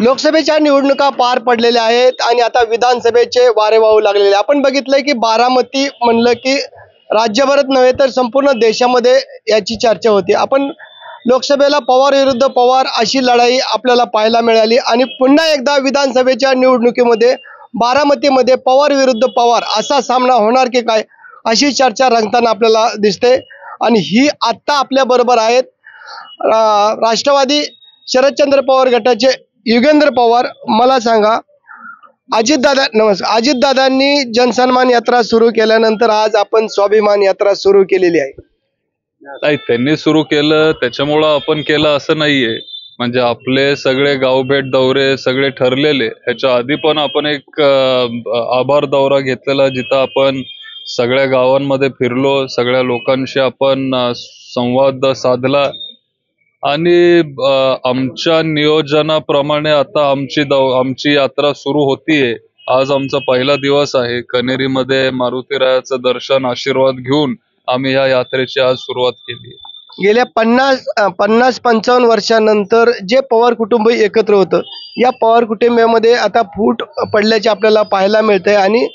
लोकसभेच्या निवडणुका पार पडलेल्या आहेत आणि आता विधानसभेचे वारे वाहू लागलेले आपण बघितलंय की बारामती म्हणलं की राज्यभरात नव्हे तर संपूर्ण देशामध्ये याची चर्चा होती. आपण लोकसभेला पवार विरुद्ध पवार अशी लढाई आपल्याला पाहायला मिळाली आणि पुन्हा एकदा विधानसभेच्या निवडणुकीमध्ये बारामतीमध्ये पवार विरुद्ध पवार असा सामना होणार की काय अशी चर्चा रंगताना आपल्याला दिसते. आणि ही आत्ता आपल्याबरोबर आहेत राष्ट्रवादी शरदचंद्र पवार गटाचे युगेंद्र पवार मला सांगा अजितदादा नमस्कार अजितदादांनी जनसन्मान यात्रा सुरू केल्यानंतर आज आपण स्वाभिमान यात्रा सुरू केलेली आहे. नाही त्यांनी सुरू केलं त्याच्यामुळं आपण केलं असं नाहीये. म्हणजे आपले सगळे गावभेट दौरे सगळे ठरलेले ह्याच्या आधी पण आपण एक आभार दौरा घेतलेला जिथं आपण सगळ्या गावांमध्ये फिरलो सगळ्या लोकांशी आपण संवाद साधला. आणि आमच्या नियोजनाप्रमाणे आता आमची दौ आमची यात्रा सुरू होतीये. आज आमचा पहिला दिवस आहे. कनेरीमध्ये मारुतीरायाचं दर्शन आशीर्वाद घेऊन आम्ही या यात्रेची आज सुरुवात केली गेल्या पन्नास पन्नास पंचावन्न वर्षानंतर जे पवार कुटुंब एकत्र होतं या पवार कुटुंबामध्ये आता फूट पडल्याचे आपल्याला पाहायला मिळतंय आणि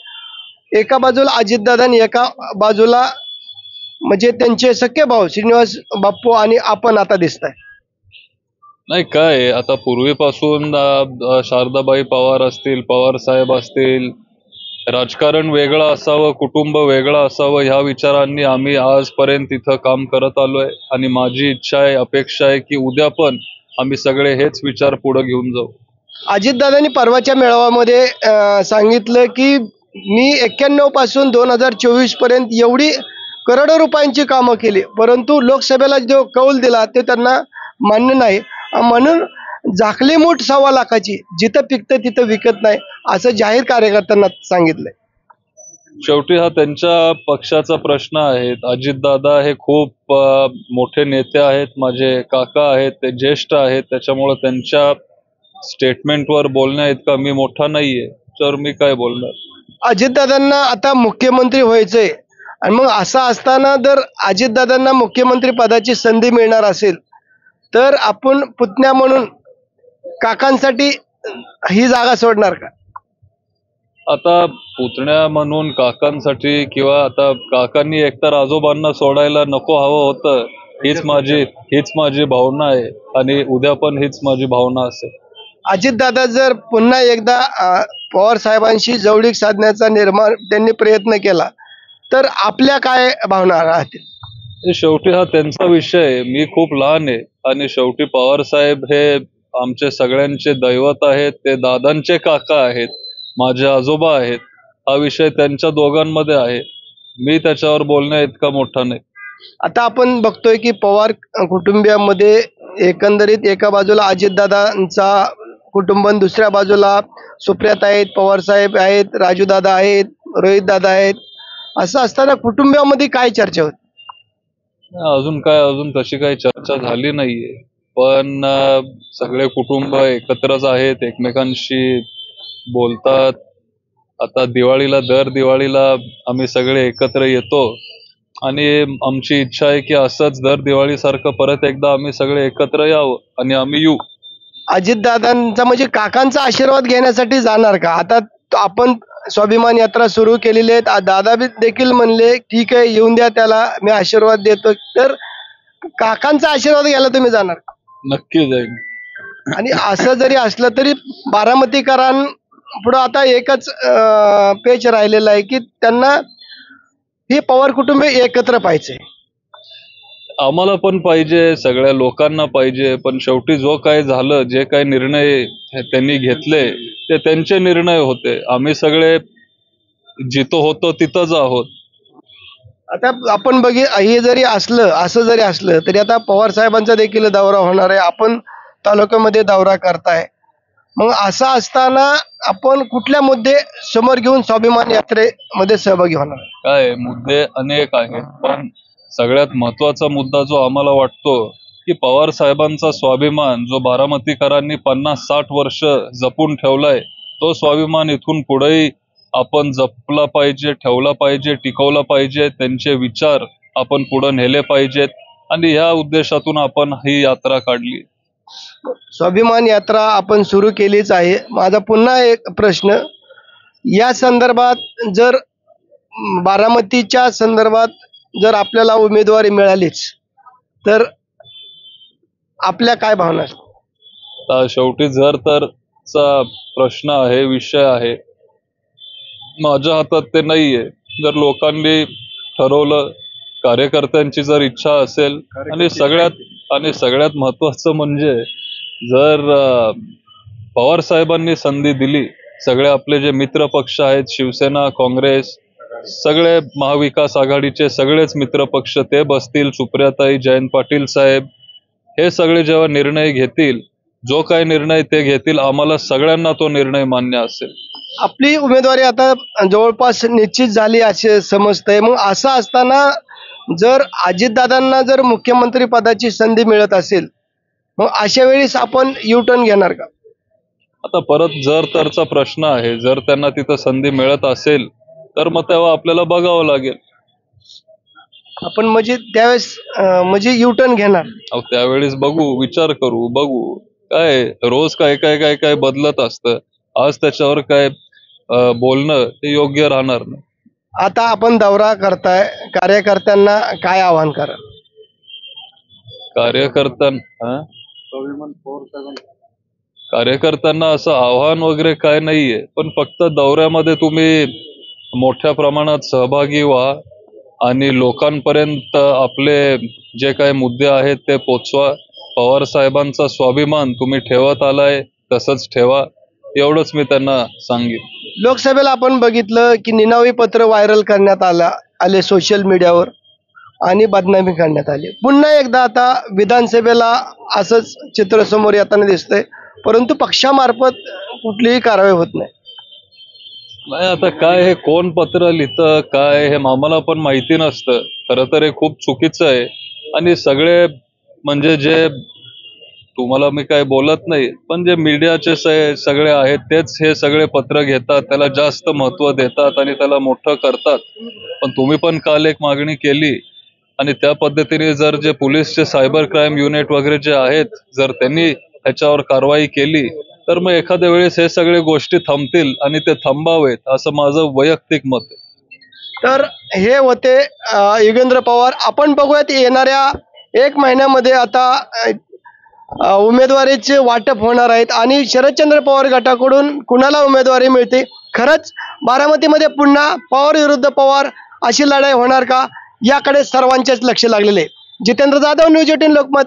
एका बाजूला अजितदादा आणि एका बाजूला म्हणजे त्यांचे सख्खे भाऊ श्रीनिवास बाप्पू आणि आपण आता दिसत आहे नाही काय आता पूर्वीपासून अं, शारदाबाई पवार असतील पवार साहेब असतील राजकारण वेगळं असावं कुटुंब वेगळं असावं ह्या विचारांनी आम्ही आजपर्यंत इथं काम करत आलोय आणि माझी इच्छा आहे अपेक्षा आहे की उद्या पण आम्ही सगळे हेच विचार पुढे घेऊन जाऊ. अजितदादांनी परवाच्या मेळाव्यामध्ये अं, सांगितलं की मी एक्क्याण्णवपासून दोन हजार चोवीसपर्यंत एवढी करोडो रुपयांची कामं केली. परंतु लोकसभेला जो कौल दिला ते त्यांना मान्य नाही. म्हणून झाकली मूठ सव्वा लाखाची जिथं पिकतं तिथं विकत नाही असं जाहीर कार्यकर्त्यांना सांगितलंय. शेवटी हा त्यांच्या पक्षाचा प्रश्न आहे. अजितदादा हे खूप मोठे नेते आहेत माझे काका आहेत ते ज्येष्ठ आहेत त्याच्यामुळे त्यांच्या स्टेटमेंटवर बोलण्या इतका मी मोठा नाहीये तर मी काय बोलणार? अजितदादांना आता मुख्यमंत्री व्हायचंय. आणि मग असं असताना जर अजितदादांना मुख्यमंत्री पदाची संधी मिळणार असेल तर आपण पुतण्या म्हणून काकांसाठी ही जागा सोडणार का? आता पुतण्या म्हणून काकांसाठी किंवा आता काकांनी एकतर आजोबांना सोडायला नको हवं होतं हीच माझी हीच माझी भावना आहे आणि उद्या पण हीच माझी भावना असेल. अजितदादा जर पुन्हा एकदा पवार साहेबांशी जवळीक साधण्याचा निर्माण त्यांनी प्रयत्न केला तर आपल्या काय भावना राहतील? शेवटी हा त्यांचा विषय मी खूप लहान आहे आणि शेवटी पवार साहेब हे आमचे सगळ्यांचे दैवत आहेत. ते दादांचे काका आहेत. माझे आजोबा आहेत. हा विषय त्यांच्या दोघांमध्ये आहे. मी त्याच्यावर बोलण्या इतका मोठा नाही. आता आपण बघतोय की पवार कुटुंबियामध्ये एकंदरीत एका बाजूला अजितदादांचा कुटुंब दुसऱ्या बाजूला सुप्रियात आहेत पवार साहेब आहेत राजूदादा आहेत रोहित दादा आहेत. असं असताना कुटुंबियामध्ये काय चर्चा होती? अजून काय अजून तशी काही चर्चा झाली नाहीये. पण सगळे कुटुंब एकत्रच आहेत एकमेकांशी बोलतात. आता दिवाळीला दर दिवाळीला आम्ही सगळे एकत्र येतो. आणि आमची इच्छा आहे की असंच दर दिवाळीसारखं परत एकदा आम्ही सगळे एकत्र यावं आणि आम्ही येऊ. अजितदादांचा म्हणजे काकांचा आशीर्वाद घेण्यासाठी जाणार का? आता आपण स्वाभिमान यात्रा सुरू केलेली आहे आ- दादा देखील म्हणले ठीक आहे येऊन द्या त्याला. मी आशीर्वाद देतो. तर काकांचा आशीर्वाद घ्यायला तुम्ही जाणार? नक्की जाईल आणि असं जरी असलं तरी बारामतीकरां पुढं आता एकच पेच राहिलेलं आहे की त्यांना हे पवार कुटुंब एकत्र पाहिजे. आम्हाला पण पाहिजे सगळ्या लोकांना पाहिजे पण शेवटी जो काय झालं जे काय निर्णय त्यांनी घेतले ते त्यांचे निर्णय होते. आम्ही सगळे जिथं होतो तिथंच आहोत. आता आपण बघी हे जरी असलं असं जरी असलं तरी आता पवार साहेबांचा देखील दौरा होणार आहे. आपण तालुक्यामध्ये दौरा करताय. मग असं असताना आपण कुठल्या मुद्दे समोर घेऊन स्वाभिमान यात्रेमध्ये सहभागी होणार? काय मुद्दे अनेक आहेत पण सगळ्यात महत्त्वाचा मुद्दा जो आम्हाला वाटतो की पवार साहेबांचा स्वाभिमान जो बारामतीकरांनी पन्नास साठ वर्ष जपून ठेवलाय तो स्वाभिमान इथून पुढेही आपण जपला पाहिजे ठेवला पाहिजे टिकवला पाहिजे. त्यांचे विचार आपण पुढे नेले पाहिजेत. आणि या उद्देशातून आपण ही यात्रा काढली. स्वाभिमान यात्रा आपण सुरू केलीच आहे. माझा पुन्हा एक प्रश्न या संदर्भात जर बारामतीच्या संदर्भात जर आपल्याला उमेदवारी मिळालीच तर आपल्या काय भावना असतील? आता शेवटी जर तरचा प्रश्न आहे विषय आहे माझ्या हातात ते नाहीये जर लोकांनी ठरवलं कार्यकर्त्यांची जर इच्छा असेल आणि सगळ्यात आणि सगळ्यात महत्वाचं म्हणजे जर अं, पवार साहेबांनी संधी दिली सगळे आपले जे मित्र पक्ष आहेत शिवसेना काँग्रेस सगळे महाविकास आघाडीचे सगळेच मित्र पक्ष ते बसतील. सुप्रियाताई जयंत पाटील साहेब हे सगळे जेव्हा निर्णय घेतील जो काही निर्णय ते घेतील आम्हाला सगळ्यांना तो निर्णय मान्य असेल. आपली उमेदवारी आता जवळपास निश्चित झाली असे समजतंय. मग असं असताना जर अजितदादांना जर मुख्यमंत्री पदाची संधी मिळत असेल मग अशा वेळेस आपण यू टर्न घेणार का? आता परत जर तरचा प्रश्न आहे जर त्यांना तिथं संधी मिळत असेल तर मग तेव्हा आपल्याला बघावं लागेल. आपण म्हणजे त्यावेळेस अं, म्हणजे यू टर्न घेणार. अहो त्यावेळेस बघू विचार करू बघू. काय रोज काय काय काय काय बदलत असतं. आज त्याच्यावर काय अं, बोलणं हे योग्य राहणार नाही. आता आपण दौरा करताय कार्यकर्त्यांना काय आवाहन करा? कार्यकर्त्यांना कार्यकर्त्यांना असं आव्हान वगैरे काय नाहीये. पण फक्त दौऱ्यामध्ये तुम्ही मोठ्या प्रमाणात सहभागी व्हा आणि लोकांपर्यंत आपले जे काही मुद्दे आहेत ते पोचवा. पवार साहेबांचा स्वाभिमान तुम्ही ठेवत आलाय तसंच ठेवा. एवढंच मी त्यांना सांगेन. लोकसभेला आपण बघितलं की निनावी पत्र व्हायरल करण्यात आला आले सोशल मीडियावर आणि बदनामी करण्यात आली. पुन्हा एकदा आता विधानसभेला असंच चित्र समोर येताना दिसतंय परंतु पक्षामार्फत कुठलीही कारवाई होत नाही. नाही आता काय हे कोण पत्र लिहितं काय हे आम्हाला पण माहिती नसतं. खरं तर हे खूप चुकीचं आहे. आणि सगळे म्हणजे जे तुम्हाला मी काय बोलत नाही पण जे मीडियाचे सगळे आहेत तेच हे सगळे पत्र घेतात त्याला जास्त महत्त्व देतात आणि त्याला मोठं करतात. पण तुम्ही पण काल एक मागणी केली. आणि त्या पद्धतीने जर जे पोलीसचे सायबर क्राईम युनिट वगैरे जे आहेत जर त्यांनी ह्याच्यावर कारवाई केली तर मग एखाद्या वेळेस हे सगळे गोष्टी थांबतील आणि ते थांबावेत असं माझं वैयक्तिक मत आहे. तर हे होते युगेंद्र पवार. आपण बघूयात येणाऱ्या एक महिन्यामध्ये आता उमेदवारीचे वाटप होणार आहेत आणि शरदचंद्र पवार गटाकडून कुणाला उमेदवारी मिळते? खरंच बारामतीमध्ये पुन्हा पवार विरुद्ध पवार अशी लढाई होणार का? याकडे सर्वांचेच लक्ष लागलेले जितेंद्र जाधव न्यूज एटीन लोकमत.